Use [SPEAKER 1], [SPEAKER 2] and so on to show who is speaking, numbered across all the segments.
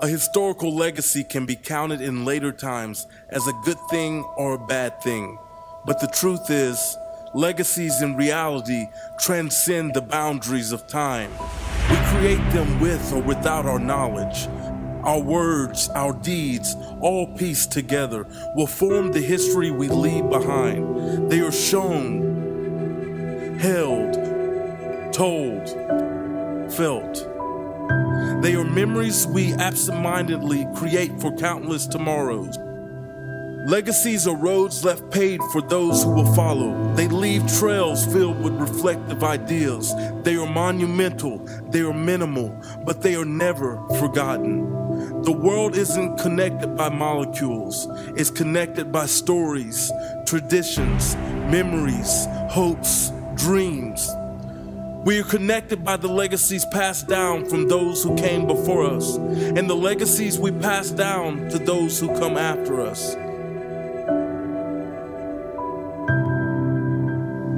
[SPEAKER 1] A historical legacy can be counted in later times as a good thing or a bad thing. But the truth is, legacies in reality transcend the boundaries of time. We create them with or without our knowledge. Our words, our deeds, all pieced together, will form the history we leave behind. They are shown, held, told, felt. They are memories we absentmindedly create for countless tomorrows. Legacies are roads left paved for those who will follow. They leave trails filled with reflective ideas. They are monumental, they are minimal, but they are never forgotten. The world isn't connected by molecules, it's connected by stories, traditions, memories, hopes, dreams. We are connected by the legacies passed down from those who came before us, and the legacies we pass down to those who come after us.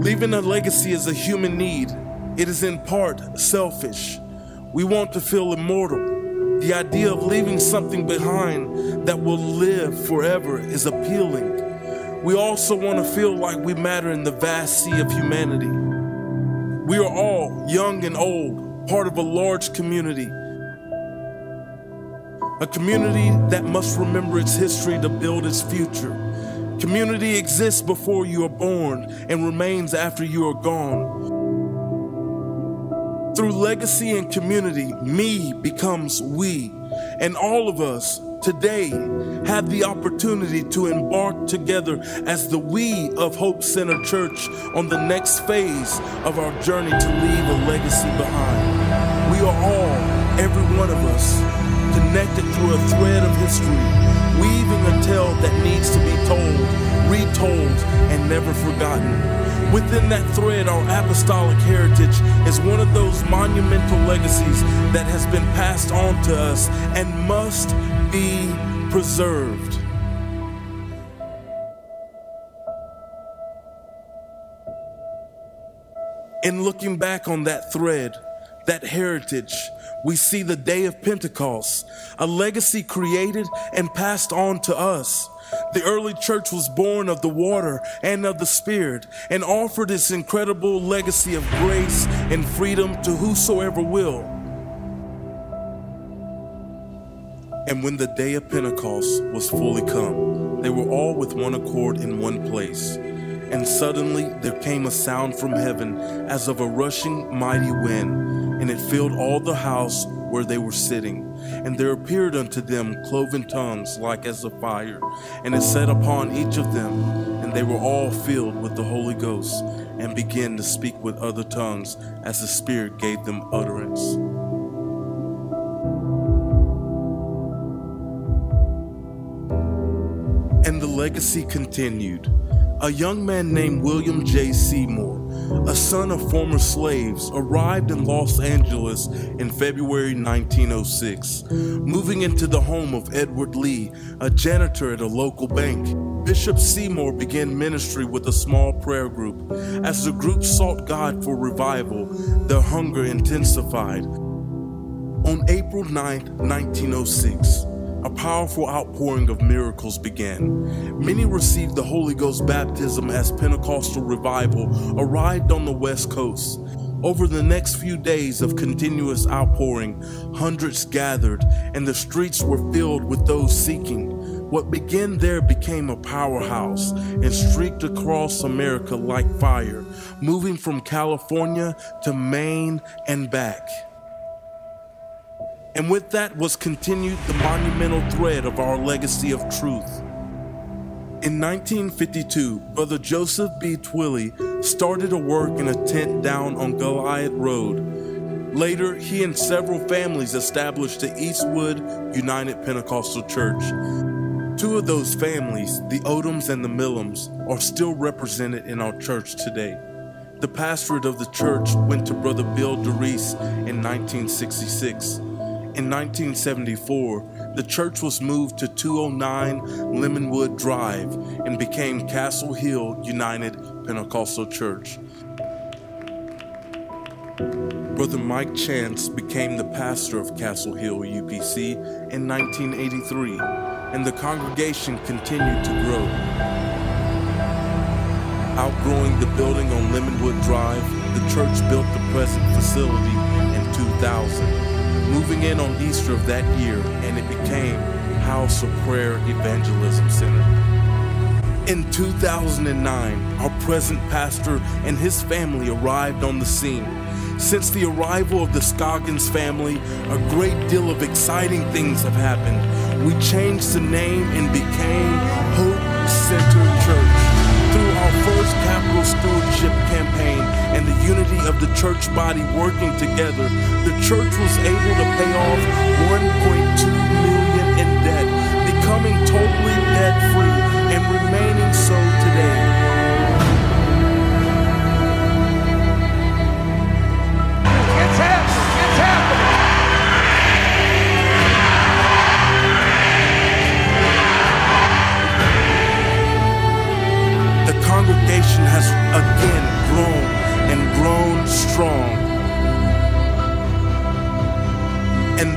[SPEAKER 1] Leaving a legacy is a human need. It is in part selfish. We want to feel immortal. The idea of leaving something behind that will live forever is appealing. We also want to feel like we matter in the vast sea of humanity. We are all, young and old, part of a large community. A community that must remember its history to build its future. Community exists before you are born and remains after you are gone. Through legacy and community, me becomes we, and all of us today have the opportunity to embark together as the we of Hope Center Church on the next phase of our journey to leave a legacy behind. We are all, every one of us, connected through a thread of history weaving a tale that needs to be told, retold, and never forgotten. Within that thread, our apostolic heritage is one of those monumental legacies that has been passed on to us and must be preserved. In looking back on that thread, that heritage, we see the day of Pentecost, a legacy created and passed on to us. The early church was born of the water and of the Spirit and offered its incredible legacy of grace and freedom to whosoever will. And when the day of Pentecost was fully come, they were all with one accord in one place. And suddenly there came a sound from heaven as of a rushing mighty wind, and it filled all the house where they were sitting. And there appeared unto them cloven tongues like as of fire, and it sat upon each of them, and they were all filled with the Holy Ghost, and began to speak with other tongues as the Spirit gave them utterance. Legacy continued a young man named William J. Seymour, a son of former slaves, arrived in Los Angeles in February 1906, moving into the home of Edward Lee, a janitor at a local bank. Bishop Seymour began ministry with a small prayer group. As the group sought God for revival, their hunger intensified. On April 9, 1906, a powerful outpouring of miracles began. Many received the Holy Ghost baptism as Pentecostal revival arrived on the West Coast. Over the next few days of continuous outpouring, hundreds gathered, and the streets were filled with those seeking. What began there became a powerhouse and streaked across America like fire, moving from California to Maine and back. And with that was continued the monumental thread of our legacy of truth. In 1952, Brother Joseph B. Twilly started a work in a tent down on Goliath Road. Later, he and several families established the Eastwood United Pentecostal Church. Two of those families, the Odoms and the Millums, are still represented in our church today. The pastorate of the church went to Brother Bill DeReese in 1966. In 1974, the church was moved to 209 Lemonwood Drive and became Castle Hill United Pentecostal Church. Brother Mike Chance became the pastor of Castle Hill UPC in 1983, and the congregation continued to grow. Outgrowing the building on Lemonwood Drive, the church built the present facility in 2000, moving in on Easter of that year, and it became House of Prayer Evangelism Center. In 2009, our present pastor and his family arrived on the scene. Since the arrival of the Scoggins family, a great deal of exciting things have happened. We changed the name and became Hope Center Church. Church body working together, the church was able to pay off 1.2 million in debt, becoming totally debt free and remaining so today.
[SPEAKER 2] It's happening. It's happening.
[SPEAKER 1] The congregation has again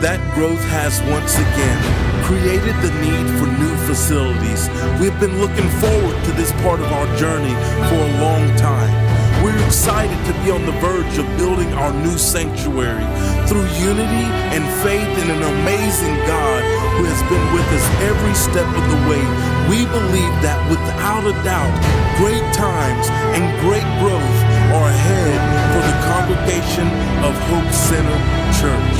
[SPEAKER 1] That growth has once again created the need for new facilities. We've been looking forward to this part of our journey for a long time. We're excited to be on the verge of building our new sanctuary through unity and faith in an amazing God who has been with us every step of the way. We believe that without a doubt, great times and great growth are ahead for the congregation of Hope Center Church.